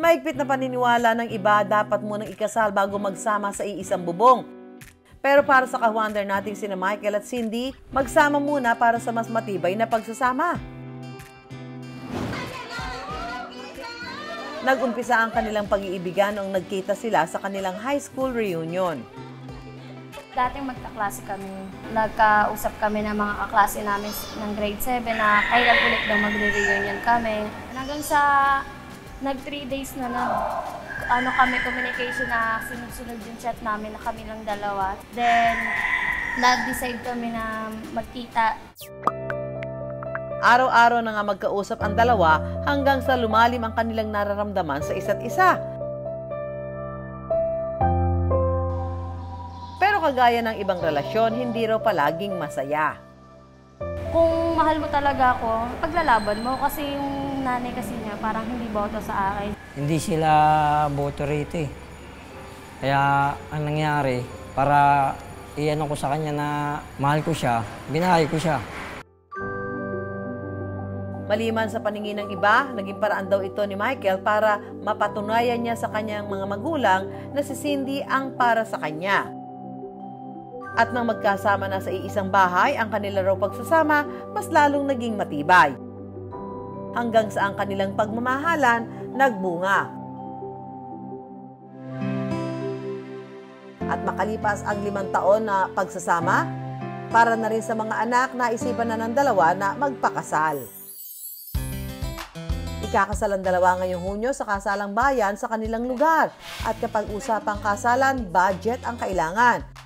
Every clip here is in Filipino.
Maigpit na paniniwala ng iba, dapat munang ikasal bago magsama sa iisang bubong. Pero para sa ka-wonder nating sina Michael at Cindy, magsama muna para sa mas matibay na pagsasama. Nag-umpisa ang kanilang pag-iibigan noong nagkita sila sa kanilang high school reunion. Dating magkaklase kami. Nagkausap kami ng mga kaklase namin ng grade 7 na kailan ulit daw magre-reunion kami. Hanggang sa nag 3 days na nag ano kami communication na sunod-sunod yung chat namin na kami lang dalawa. Then, nag-decide kami na magkita. Araw-araw na nga magkausap ang dalawa hanggang sa lumalim ang kanilang nararamdaman sa isa't isa. Pero kagaya ng ibang relasyon, hindi raw palaging masaya. Kung mahal mo talaga ako, paglalaban mo kasi yung nanay kasi niya parang hindi boto sa akin. Hindi sila boto rito eh. Kaya ang nangyari, para iyan ko sa kanya na mahal ko siya, binahay ko siya. Maliman sa paningin ng iba, naging paraan daw ito ni Michael para mapatunayan niya sa kanyang mga magulang na si Cindy ang para sa kanya. At nang magkasama na sa iisang bahay ang kanila raw pagsasama, mas lalong naging matibay. Hanggang sa ang kanilang pagmamahalan nagbunga. At makalipas ang limang taon na pagsasama, para na rin sa mga anak na isipan na ng dalawa na magpakasal. Ikakasal ang dalawa ngayong Hunyo sa kasalang bayan sa kanilang lugar. At kapag usapang kasalan, budget ang kailangan.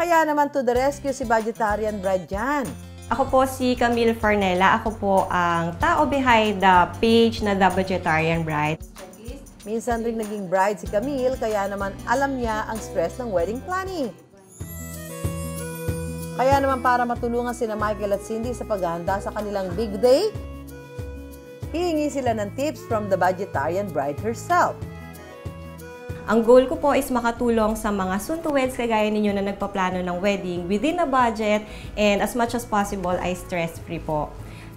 Kaya naman to the rescue si Budgetarian Brad dyan. Ako po si Camille Farnella. Ako po ang tao behind the page na The Budgetarian Bride. Minsan rin naging bride si Camille, kaya naman alam niya ang stress ng wedding planning. Kaya naman para matulungan sina Michael at Cindy sa paghahanda sa kanilang big day, hihingi sila ng tips from the budgetarian bride herself. Ang goal ko po is makatulong sa mga soon-to-weds kagaya ninyo na nagpaplano ng wedding within a budget and as much as possible ay stress-free po.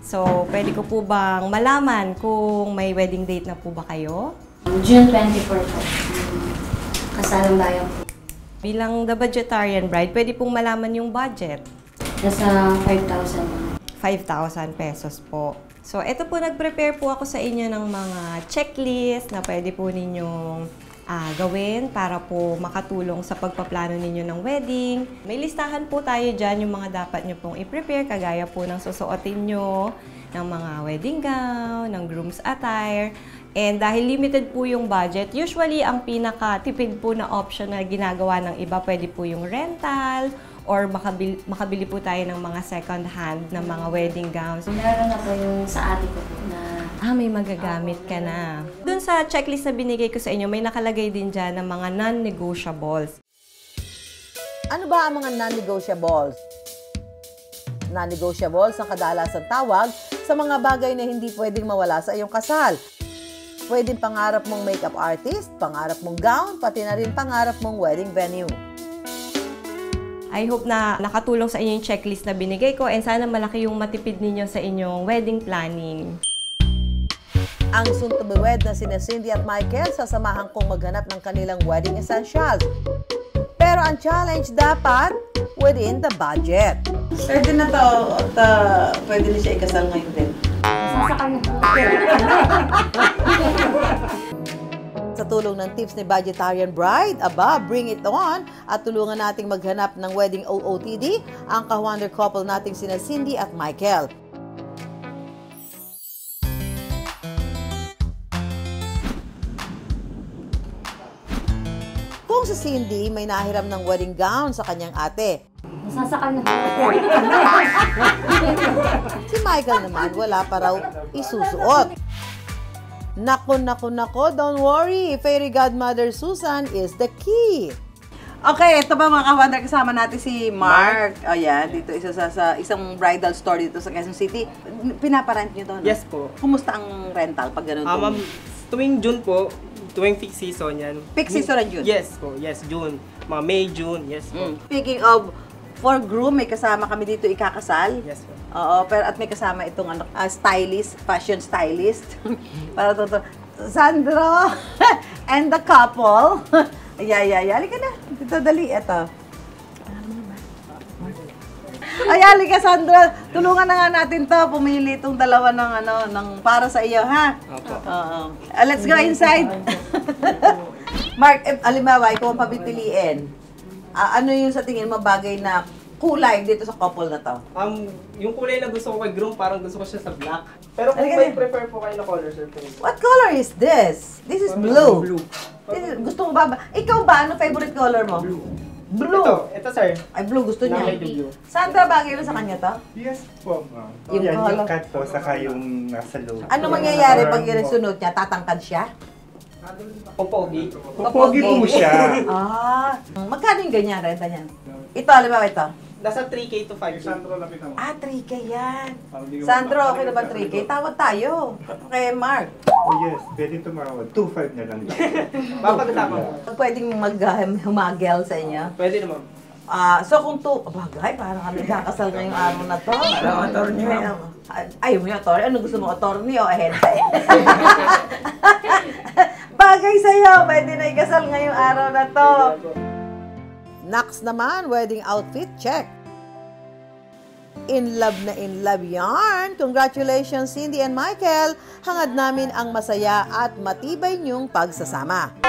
So, pwede ko po bang malaman kung may wedding date na po ba kayo? June 24 po. Kasalang bayan po. Bilang the budgetarian bride, pwede pong malaman yung budget. Nasa 5,000. 5,000 pesos po. So, ito po, nag-prepare po ako sa inyo ng mga checklist na pwede po ninyong ah, gawin para po makatulong sa pagpaplano ninyo ng wedding. May listahan po tayo dyan yung mga dapat nyo pong i-prepare, kagaya po ng susuotin nyo ng mga wedding gown, ng groom's attire. And dahil limited po yung budget, usually ang pinaka-tipid po na option na ginagawa ng iba, pwede po yung rental, or makabili, makabili po tayo ng mga second hand na mga wedding gowns. Meron na po yung sa ate ko po Ah, may magagamit ka na. Doon sa checklist na binigay ko sa inyo, may nakalagay din dyan ng mga non-negotiables. Ano ba ang mga non-negotiables? Non-negotiables ang kadalasan tawag sa mga bagay na hindi pwedeng mawala sa iyong kasal. Pwedeng pangarap mong makeup artist, pangarap mong gown, pati na rin pangarap mong wedding venue. I hope na nakatulong sa inyo yung checklist na binigay ko and sana malaki yung matipid ninyo sa inyong wedding planning. Ang soon-to-be-wed na sina Cindy at Michael, sasamahan kong maghanap ng kanilang wedding essentials. Pero ang challenge dapat within the budget. Pwede na to, at uh, pwede na siya ikasal ngayon din. sasakal na po. Sa tulong ng tips ni Budgetarian Bride, aba, bring it on at tulungan nating maghanap ng wedding OOTD ang ka-wonder couple nating sina Cindy at Michael. Si Cindy may nahiram ng wedding gown sa kanyang ate, Sasakal na po. si Michael naman wala pa raw isusuot. Nako, nako, nako, don't worry. Fairy Godmother Susan is the key. Okay, ito ba mga kawander, kasama natin si Mark. O yan, dito isa sa, sa isang bridal store dito sa Quezon City. Pinaparent nyo to, no? Yes po. Kumusta ang rental pag ganun? Ah, ma'am, tuwing June po, tuwing peak season yan. Peak season ang June? Yes po, yes, June. Mga May, June, yes po. Mm. Speaking of, for groom, may kasama kami dito ikakasal. Yes po. Oo, pero at may kasama itong ano, ah, stylist, fashion stylist. Para to, to, Sandro and the couple. Ay, ay, ay. Halika na. Dito, dali. Ito. Ay, halika, Sandra. Tulungan na nga natin to. Pumili itong dalawa ng, ano, ng para sa iyo, ha? Opo. Oo. Ah, let's go inside. Mark, eh, alimbawa, ikaw ang papipiliin. Ah, ano yung sa tingin mo bagay na kulay dito sa couple na to? Um, yung kulay na gusto ko kay groom, parang gusto ko siya sa black. Pero kung may prefer po kayo na color, sir, please. What color is this? This is blue. Blue. This is- gusto mo ba? ba- Ikaw ba? Ano favorite color mo? Blue. Blue. Ito, ito, sir. Ay, blue. Gusto niya. Navy blue. Sandra, bagay ba sa kanya to? Yes po, ma'am. Yung Yan, yung cut po, saka yung nasa loob. Ano mangyayari pag yung sunod niya? Tatangkad siya? Kung pogi. Pogi po siya. Ah. Magkano yung ganyan, renta niyan? Ito, halimbawa ito. Nasa 3K to 5K. Ah, 3K yan. Sandro, okay na ba 3K? Tawad tayo. Kay Mark. Oh yes, pwede tumawad. 2.5 na lang. Papag-usapan mo. Pwedeng mag-humagel sa inyo. Pwede naman. Ah, so kung to, bagay, parang kami kakasal ngayong araw na to. Parang attorney. Ay, mo yung attorney. Ano gusto mo, attorney o ahente? bagay sa'yo, pwede na ikasal ngayong araw na to. Next naman, wedding outfit, check. In love na in love yarn. Congratulations, Cindy and Michael. Hangad namin ang masaya at matibay niyong pagsasama.